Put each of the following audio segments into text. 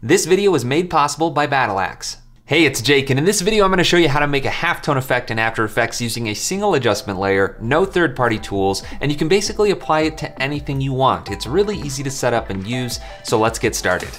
This video was made possible by Battleaxe. Hey, it's Jake, and in this video I'm going to show you how to make a halftone effect in After Effects using a single adjustment layer, no third-party tools, and you can basically apply it to anything you want. It's really easy to set up and use, so let's get started.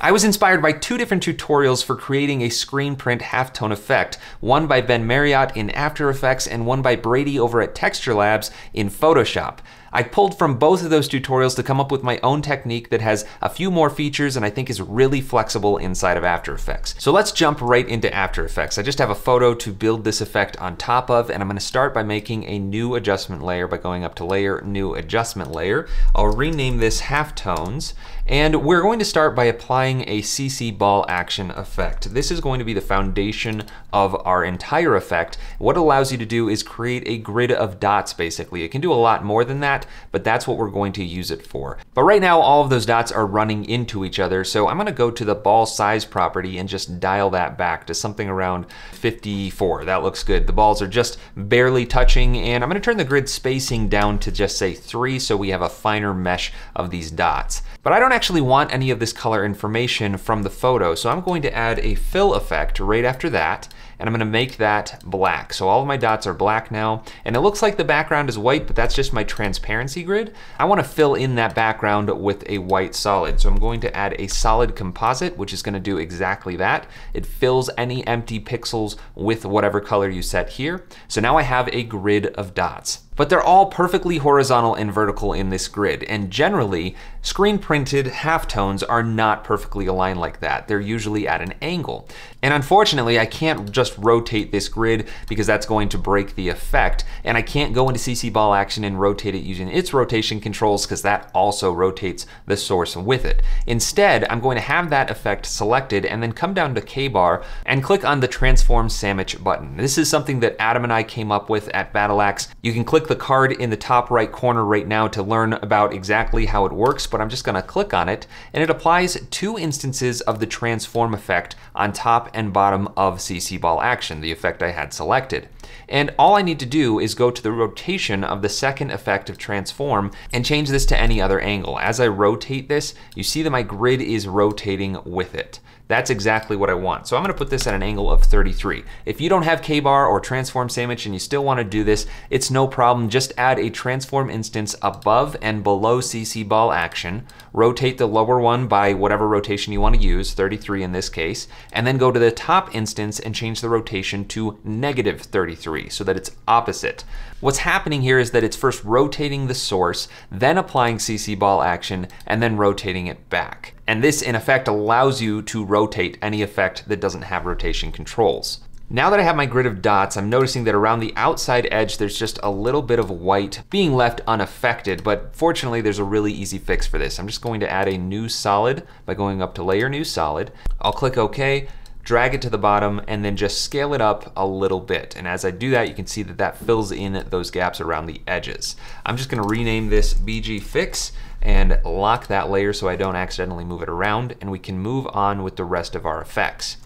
I was inspired by two different tutorials for creating a screen print halftone effect, one by Ben Marriott in After Effects and one by Brady over at Texturelabs in Photoshop. I pulled from both of those tutorials to come up with my own technique that has a few more features and I think is really flexible inside of After Effects. So let's jump right into After Effects. I just have a photo to build this effect on top of and I'm gonna start by making a new adjustment layer by going up to Layer, New Adjustment Layer. I'll rename this Halftones and we're going to start by applying a CC ball action effect. This is going to be the foundation of our entire effect. What it allows you to do is create a grid of dots basically. It can do a lot more than that, but that's what we're going to use it for. But right now all of those dots are running into each other, so I'm gonna go to the ball size property and just dial that back to something around 54. That looks good. The balls are just barely touching, and I'm gonna turn the grid spacing down to just say three so we have a finer mesh of these dots. But I don't actually want any of this color information from the photo, so I'm going to add a fill effect right after that, and I'm gonna make that black. So all of my dots are black now, and it looks like the background is white, but that's just my transparency grid. I wanna fill in that background with a white solid. So I'm going to add a solid composite, which is gonna do exactly that. It fills any empty pixels with whatever color you set here. So now I have a grid of dots but they're all perfectly horizontal and vertical in this grid. And generally, screen printed halftones are not perfectly aligned like that. They're usually at an angle. And unfortunately, I can't just rotate this grid because that's going to break the effect. And I can't go into CC ball action and rotate it using its rotation controls because that also rotates the source with it. Instead, I'm going to have that effect selected and then come down to KBar and click on the transform sandwich button. This is something that Adam and I came up with at Battleaxe. You can click the card in the top right corner right now to learn about exactly how it works, but I'm just gonna click on it and it applies two instances of the transform effect on top and bottom of CC ball action, the effect I had selected. And all I need to do is go to the rotation of the second effect of transform and change this to any other angle. As I rotate this, you see that my grid is rotating with it. That's exactly what I want. So I'm gonna put this at an angle of 33. If you don't have KBar or transform sandwich and you still wanna do this, it's no problem. Just add a transform instance above and below CC ball action, rotate the lower one by whatever rotation you wanna use, 33 in this case, and then go to the top instance and change the rotation to negative 33 so that it's opposite. What's happening here is that it's first rotating the source, then applying CC ball action, and then rotating it back. And this in effect allows you to rotate any effect that doesn't have rotation controls. Now that I have my grid of dots, I'm noticing that around the outside edge, there's just a little bit of white being left unaffected, but fortunately there's a really easy fix for this. I'm just going to add a new solid by going up to layer new solid. I'll click OK, drag it to the bottom, and then just scale it up a little bit. And as I do that, you can see that that fills in those gaps around the edges. I'm just gonna rename this BG Fix and lock that layer so I don't accidentally move it around, and we can move on with the rest of our effects.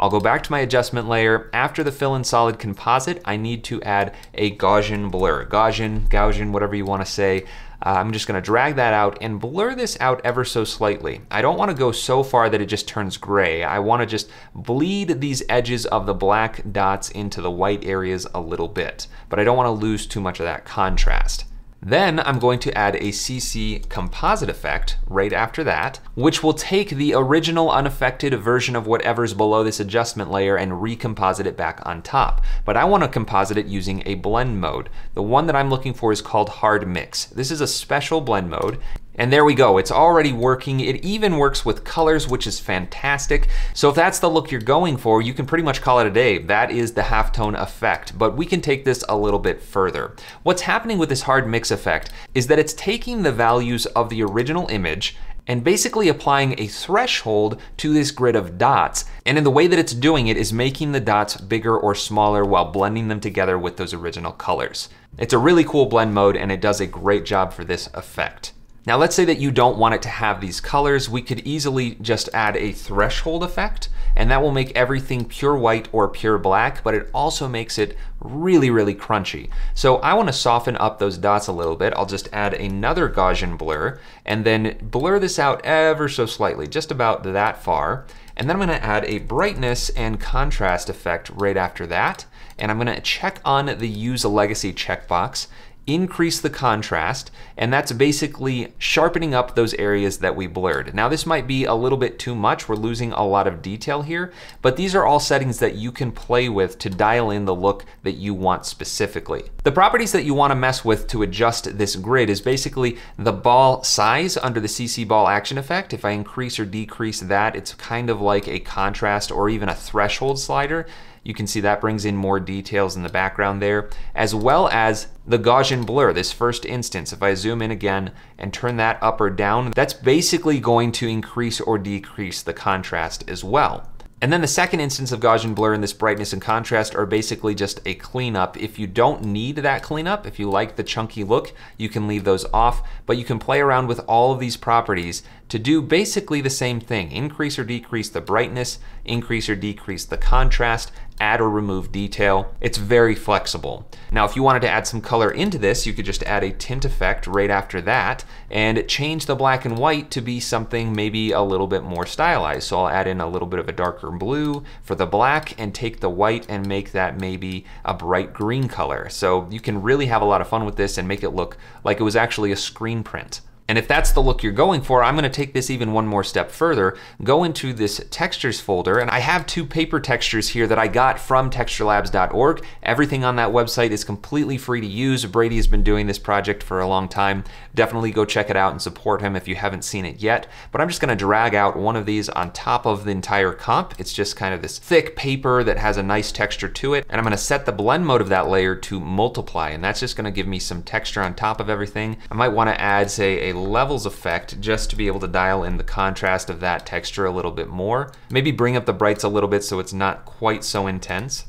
I'll go back to my adjustment layer. After the fill in solid composite, I need to add a Gaussian blur. Gaussian, Gaussian, whatever you wanna say. Uh, I'm just gonna drag that out and blur this out ever so slightly. I don't wanna go so far that it just turns gray. I wanna just bleed these edges of the black dots into the white areas a little bit, but I don't wanna lose too much of that contrast. Then I'm going to add a CC composite effect right after that, which will take the original unaffected version of whatever's below this adjustment layer and recomposite it back on top. But I want to composite it using a blend mode. The one that I'm looking for is called hard mix. This is a special blend mode and there we go, it's already working. It even works with colors, which is fantastic. So if that's the look you're going for, you can pretty much call it a day. That is the halftone effect, but we can take this a little bit further. What's happening with this hard mix effect is that it's taking the values of the original image and basically applying a threshold to this grid of dots. And in the way that it's doing it is making the dots bigger or smaller while blending them together with those original colors. It's a really cool blend mode and it does a great job for this effect. Now let's say that you don't want it to have these colors. We could easily just add a threshold effect and that will make everything pure white or pure black, but it also makes it really, really crunchy. So I wanna soften up those dots a little bit. I'll just add another Gaussian blur and then blur this out ever so slightly, just about that far. And then I'm gonna add a brightness and contrast effect right after that. And I'm gonna check on the use a legacy checkbox increase the contrast, and that's basically sharpening up those areas that we blurred. Now this might be a little bit too much, we're losing a lot of detail here, but these are all settings that you can play with to dial in the look that you want specifically. The properties that you wanna mess with to adjust this grid is basically the ball size under the CC ball action effect. If I increase or decrease that, it's kind of like a contrast or even a threshold slider. You can see that brings in more details in the background there, as well as the Gaussian blur, this first instance. If I zoom in again and turn that up or down, that's basically going to increase or decrease the contrast as well. And then the second instance of Gaussian blur and this brightness and contrast are basically just a cleanup. If you don't need that cleanup, if you like the chunky look, you can leave those off, but you can play around with all of these properties to do basically the same thing. Increase or decrease the brightness, increase or decrease the contrast, add or remove detail. It's very flexible. Now, if you wanted to add some color into this, you could just add a tint effect right after that and change the black and white to be something maybe a little bit more stylized. So I'll add in a little bit of a darker blue for the black and take the white and make that maybe a bright green color. So you can really have a lot of fun with this and make it look like it was actually a screen print. And if that's the look you're going for, I'm gonna take this even one more step further, go into this textures folder, and I have two paper textures here that I got from texturelabs.org. Everything on that website is completely free to use. Brady has been doing this project for a long time. Definitely go check it out and support him if you haven't seen it yet. But I'm just gonna drag out one of these on top of the entire comp. It's just kind of this thick paper that has a nice texture to it. And I'm gonna set the blend mode of that layer to multiply, and that's just gonna give me some texture on top of everything. I might wanna add, say, a levels effect just to be able to dial in the contrast of that texture a little bit more. Maybe bring up the brights a little bit so it's not quite so intense.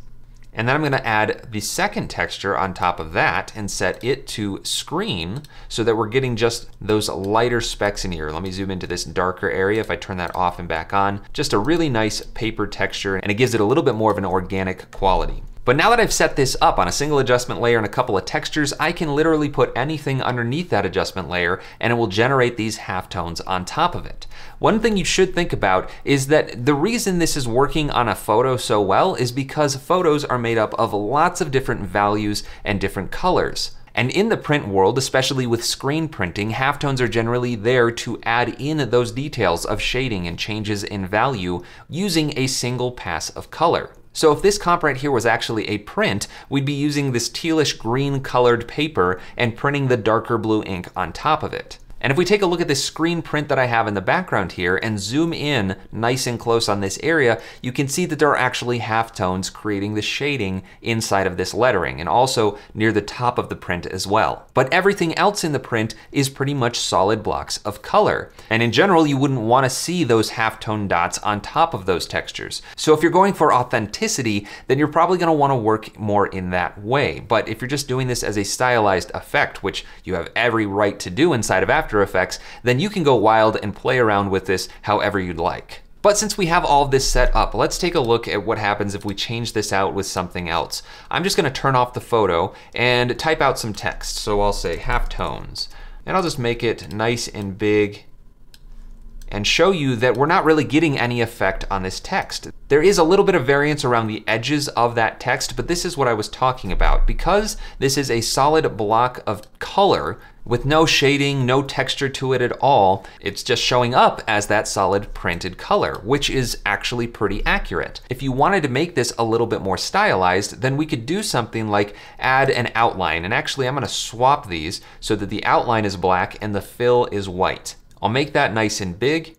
And then I'm gonna add the second texture on top of that and set it to screen so that we're getting just those lighter specks in here. Let me zoom into this darker area if I turn that off and back on. Just a really nice paper texture and it gives it a little bit more of an organic quality. But now that I've set this up on a single adjustment layer and a couple of textures, I can literally put anything underneath that adjustment layer and it will generate these halftones on top of it. One thing you should think about is that the reason this is working on a photo so well is because photos are made up of lots of different values and different colors. And in the print world, especially with screen printing, halftones are generally there to add in those details of shading and changes in value using a single pass of color. So if this comp right here was actually a print, we'd be using this tealish green colored paper and printing the darker blue ink on top of it. And if we take a look at this screen print that I have in the background here and zoom in nice and close on this area, you can see that there are actually halftones creating the shading inside of this lettering and also near the top of the print as well. But everything else in the print is pretty much solid blocks of color. And in general, you wouldn't want to see those halftone dots on top of those textures. So if you're going for authenticity, then you're probably going to want to work more in that way. But if you're just doing this as a stylized effect, which you have every right to do inside of After after Effects, then you can go wild and play around with this however you'd like. But since we have all this set up, let's take a look at what happens if we change this out with something else. I'm just gonna turn off the photo and type out some text. So I'll say halftones, and I'll just make it nice and big and show you that we're not really getting any effect on this text. There is a little bit of variance around the edges of that text, but this is what I was talking about. Because this is a solid block of color, with no shading, no texture to it at all, it's just showing up as that solid printed color, which is actually pretty accurate. If you wanted to make this a little bit more stylized, then we could do something like add an outline. And actually, I'm gonna swap these so that the outline is black and the fill is white. I'll make that nice and big,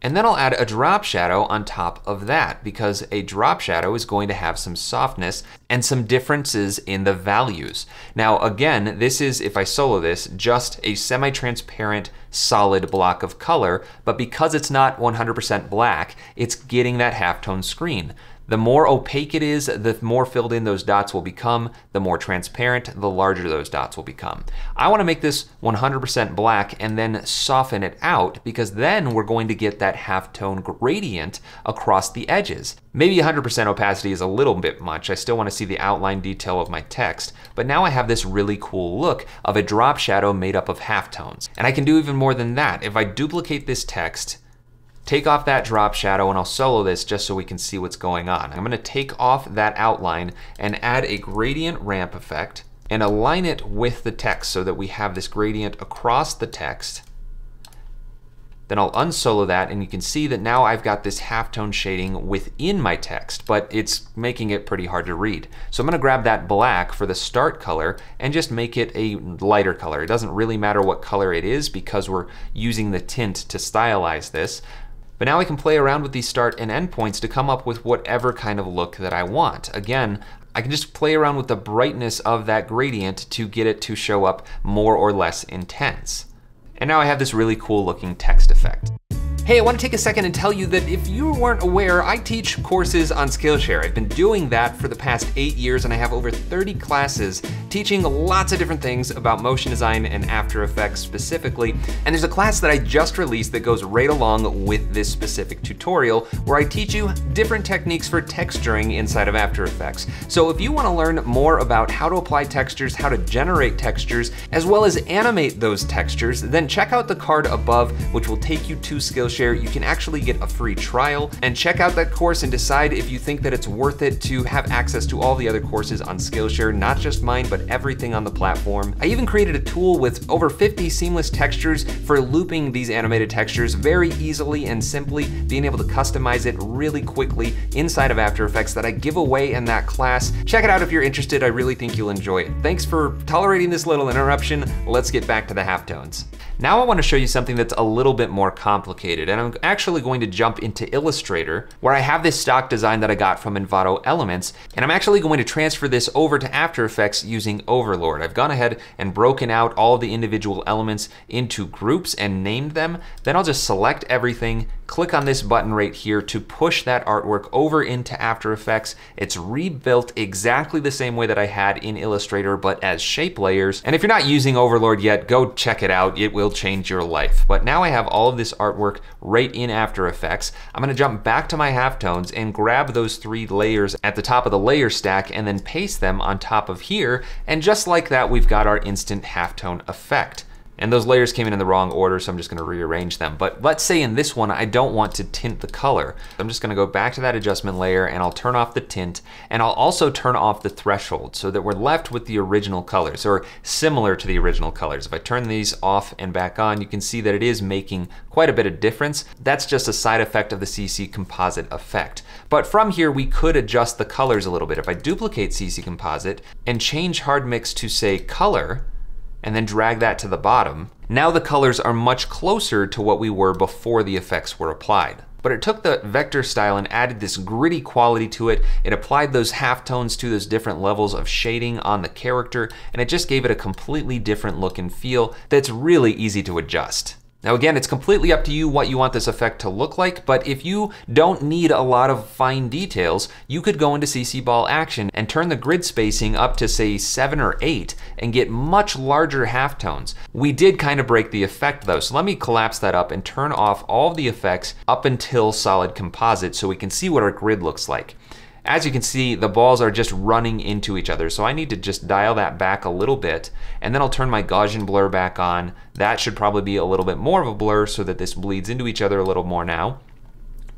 and then I'll add a drop shadow on top of that because a drop shadow is going to have some softness and some differences in the values. Now again, this is, if I solo this, just a semi-transparent solid block of color, but because it's not 100% black, it's getting that halftone screen. The more opaque it is, the more filled in those dots will become, the more transparent, the larger those dots will become. I wanna make this 100% black and then soften it out because then we're going to get that halftone gradient across the edges. Maybe 100% opacity is a little bit much. I still wanna see the outline detail of my text, but now I have this really cool look of a drop shadow made up of halftones. And I can do even more than that. If I duplicate this text, take off that drop shadow and I'll solo this just so we can see what's going on. I'm gonna take off that outline and add a gradient ramp effect and align it with the text so that we have this gradient across the text. Then I'll unsolo that and you can see that now I've got this halftone shading within my text, but it's making it pretty hard to read. So I'm gonna grab that black for the start color and just make it a lighter color. It doesn't really matter what color it is because we're using the tint to stylize this. But now I can play around with these start and end points to come up with whatever kind of look that I want. Again, I can just play around with the brightness of that gradient to get it to show up more or less intense. And now I have this really cool looking text effect. Hey, I want to take a second and tell you that if you weren't aware, I teach courses on Skillshare. I've been doing that for the past eight years and I have over 30 classes teaching lots of different things about motion design and After Effects specifically. And there's a class that I just released that goes right along with this specific tutorial where I teach you different techniques for texturing inside of After Effects. So if you want to learn more about how to apply textures, how to generate textures, as well as animate those textures, then check out the card above, which will take you to Skillshare You can actually get a free trial and check out that course and decide if you think that it's worth it to have access to all the other courses on Skillshare, not just mine, but everything on the platform. I even created a tool with over 50 seamless textures for looping these animated textures very easily and simply, being able to customize it really quickly inside of After Effects that I give away in that class. Check it out if you're interested, I really think you'll enjoy it. Thanks for tolerating this little interruption. Let's get back to the halftones. Now I wanna show you something that's a little bit more complicated, and I'm actually going to jump into Illustrator, where I have this stock design that I got from Envato Elements, and I'm actually going to transfer this over to After Effects using Overlord. I've gone ahead and broken out all the individual elements into groups and named them. Then I'll just select everything, click on this button right here to push that artwork over into After Effects. It's rebuilt exactly the same way that I had in Illustrator, but as shape layers. And if you're not using Overlord yet, go check it out. It will change your life. But now I have all of this artwork right in After Effects. I'm gonna jump back to my halftones and grab those three layers at the top of the layer stack and then paste them on top of here. And just like that, we've got our instant halftone effect. And those layers came in in the wrong order, so I'm just gonna rearrange them. But let's say in this one, I don't want to tint the color. I'm just gonna go back to that adjustment layer and I'll turn off the tint, and I'll also turn off the threshold so that we're left with the original colors, or similar to the original colors. If I turn these off and back on, you can see that it is making quite a bit of difference. That's just a side effect of the CC Composite effect. But from here, we could adjust the colors a little bit. If I duplicate CC Composite and change hard mix to say color, and then drag that to the bottom, now the colors are much closer to what we were before the effects were applied. But it took the vector style and added this gritty quality to it. It applied those halftones to those different levels of shading on the character, and it just gave it a completely different look and feel that's really easy to adjust. Now again, it's completely up to you what you want this effect to look like, but if you don't need a lot of fine details, you could go into CC Ball Action and turn the grid spacing up to say seven or eight and get much larger halftones. We did kind of break the effect though, so let me collapse that up and turn off all of the effects up until solid composite so we can see what our grid looks like. As you can see, the balls are just running into each other. So I need to just dial that back a little bit and then I'll turn my Gaussian blur back on. That should probably be a little bit more of a blur so that this bleeds into each other a little more now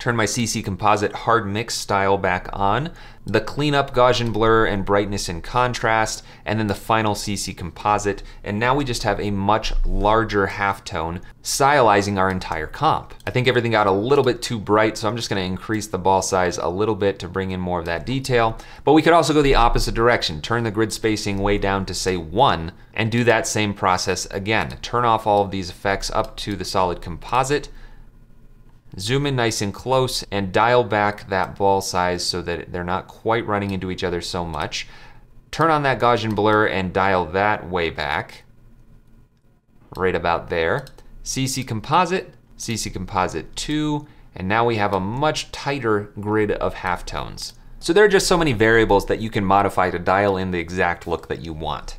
turn my CC Composite hard mix style back on, the cleanup Gaussian blur and brightness and contrast, and then the final CC Composite. And now we just have a much larger halftone stylizing our entire comp. I think everything got a little bit too bright, so I'm just gonna increase the ball size a little bit to bring in more of that detail. But we could also go the opposite direction, turn the grid spacing way down to say one, and do that same process again. Turn off all of these effects up to the solid composite, Zoom in nice and close and dial back that ball size so that they're not quite running into each other so much. Turn on that Gaussian blur and dial that way back, right about there. CC Composite, CC Composite 2, and now we have a much tighter grid of halftones. So there are just so many variables that you can modify to dial in the exact look that you want.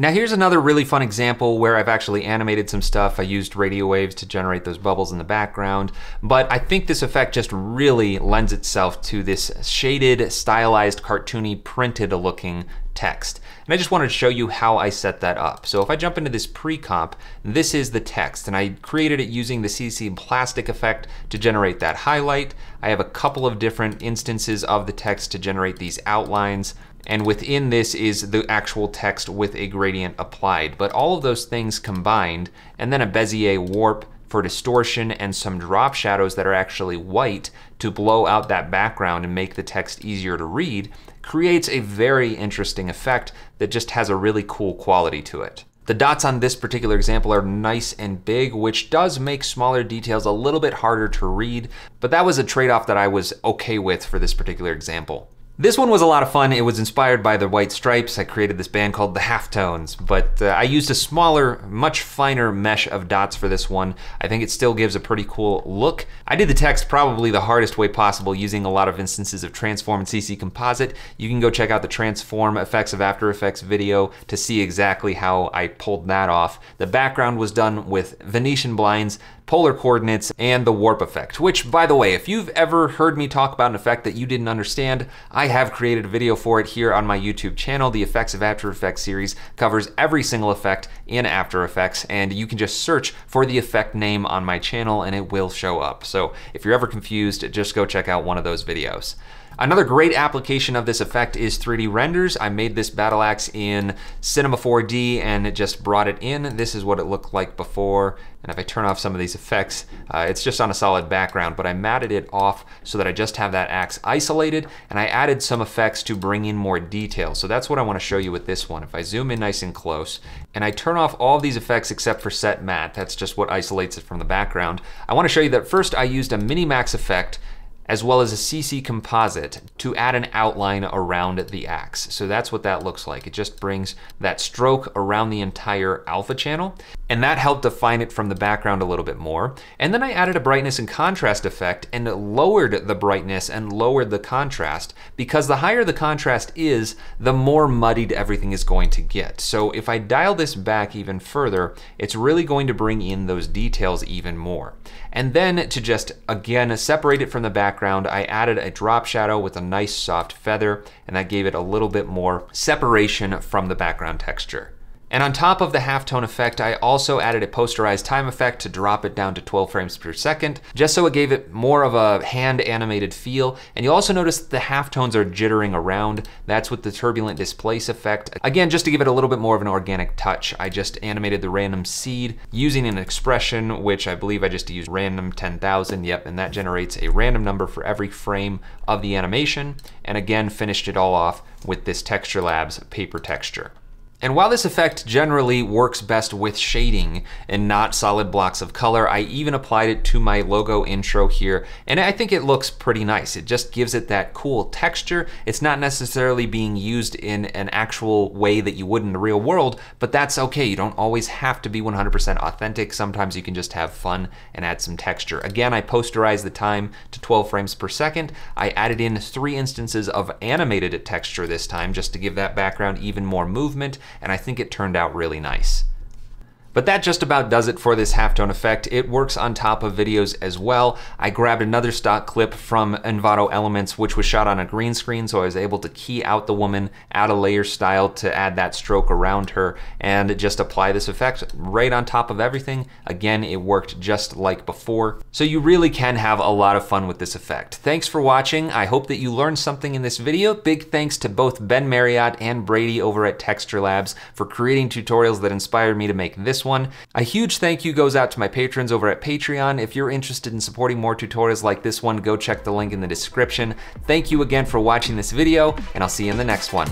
Now here's another really fun example where I've actually animated some stuff. I used radio waves to generate those bubbles in the background, but I think this effect just really lends itself to this shaded, stylized, cartoony, printed looking text. And I just wanted to show you how I set that up. So if I jump into this pre-comp, this is the text, and I created it using the CC plastic effect to generate that highlight. I have a couple of different instances of the text to generate these outlines and within this is the actual text with a gradient applied. But all of those things combined, and then a Bezier warp for distortion and some drop shadows that are actually white to blow out that background and make the text easier to read, creates a very interesting effect that just has a really cool quality to it. The dots on this particular example are nice and big, which does make smaller details a little bit harder to read, but that was a trade-off that I was okay with for this particular example. This one was a lot of fun. It was inspired by the White Stripes. I created this band called the Halftones, but uh, I used a smaller, much finer mesh of dots for this one. I think it still gives a pretty cool look. I did the text probably the hardest way possible using a lot of instances of Transform and CC Composite. You can go check out the Transform Effects of After Effects video to see exactly how I pulled that off. The background was done with Venetian blinds, polar coordinates, and the warp effect, which by the way, if you've ever heard me talk about an effect that you didn't understand, I have created a video for it here on my YouTube channel. The Effects of After Effects series covers every single effect in After Effects, and you can just search for the effect name on my channel and it will show up. So if you're ever confused, just go check out one of those videos. Another great application of this effect is 3D renders. I made this battle axe in Cinema 4D and it just brought it in. This is what it looked like before. And if I turn off some of these effects, uh, it's just on a solid background, but I matted it off so that I just have that axe isolated and I added some effects to bring in more detail. So that's what I wanna show you with this one. If I zoom in nice and close and I turn off all of these effects except for set matte, that's just what isolates it from the background. I wanna show you that first I used a Minimax effect as well as a CC composite to add an outline around the axe. So that's what that looks like. It just brings that stroke around the entire alpha channel and that helped define it from the background a little bit more. And then I added a brightness and contrast effect and lowered the brightness and lowered the contrast because the higher the contrast is, the more muddied everything is going to get. So if I dial this back even further, it's really going to bring in those details even more. And then to just, again, separate it from the background, I added a drop shadow with a nice soft feather, and that gave it a little bit more separation from the background texture. And on top of the halftone effect, I also added a posterized time effect to drop it down to 12 frames per second, just so it gave it more of a hand animated feel. And you'll also notice the halftones are jittering around. That's with the turbulent displace effect. Again, just to give it a little bit more of an organic touch, I just animated the random seed using an expression, which I believe I just used random 10,000, yep, and that generates a random number for every frame of the animation. And again, finished it all off with this Texturelabs paper texture. And while this effect generally works best with shading and not solid blocks of color, I even applied it to my logo intro here, and I think it looks pretty nice. It just gives it that cool texture. It's not necessarily being used in an actual way that you would in the real world, but that's okay. You don't always have to be 100% authentic. Sometimes you can just have fun and add some texture. Again, I posterized the time to 12 frames per second. I added in three instances of animated texture this time just to give that background even more movement and I think it turned out really nice. But that just about does it for this halftone effect. It works on top of videos as well. I grabbed another stock clip from Envato Elements, which was shot on a green screen, so I was able to key out the woman, add a layer style to add that stroke around her, and just apply this effect right on top of everything. Again, it worked just like before. So you really can have a lot of fun with this effect. Thanks for watching. I hope that you learned something in this video. Big thanks to both Ben Marriott and Brady over at Texturelabs for creating tutorials that inspired me to make this this one. A huge thank you goes out to my patrons over at Patreon. If you're interested in supporting more tutorials like this one, go check the link in the description. Thank you again for watching this video, and I'll see you in the next one.